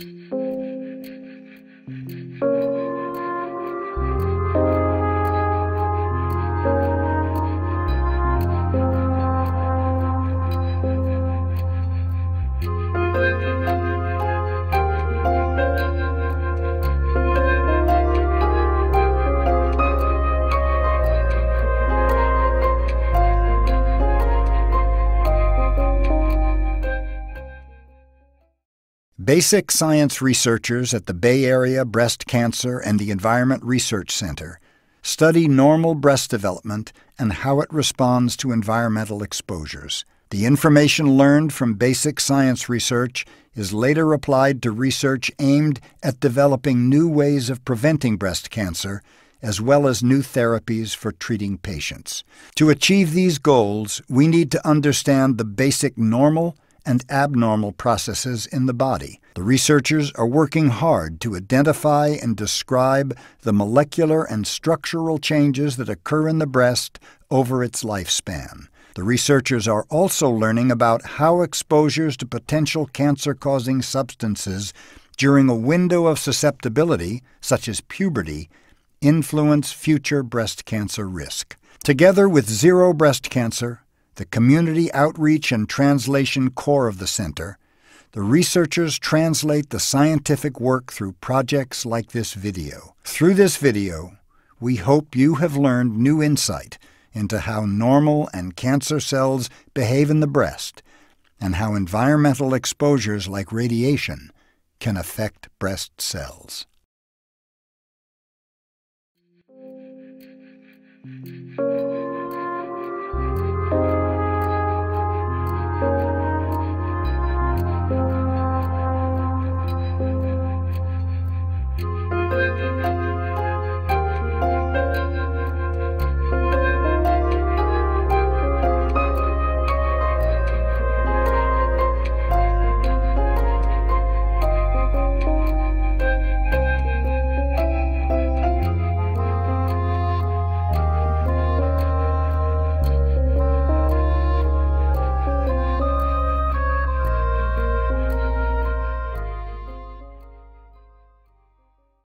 Mm-hmm. Basic science researchers at the Bay Area Breast Cancer and the Environment Research Center study normal breast development and how it responds to environmental exposures. The information learned from basic science research is later applied to research aimed at developing new ways of preventing breast cancer as well as new therapies for treating patients. To achieve these goals, we need to understand the basic normal and abnormal processes in the body. The researchers are working hard to identify and describe the molecular and structural changes that occur in the breast over its lifespan. The researchers are also learning about how exposures to potential cancer causing substances during a window of susceptibility, such as puberty, influence future breast cancer risk. Together with Zero Breast Cancer, the community outreach and translation core of the center, the researchers translate the scientific work through projects like this video. Through this video, we hope you have learned new insight into how normal and cancer cells behave in the breast and how environmental exposures like radiation can affect breast cells.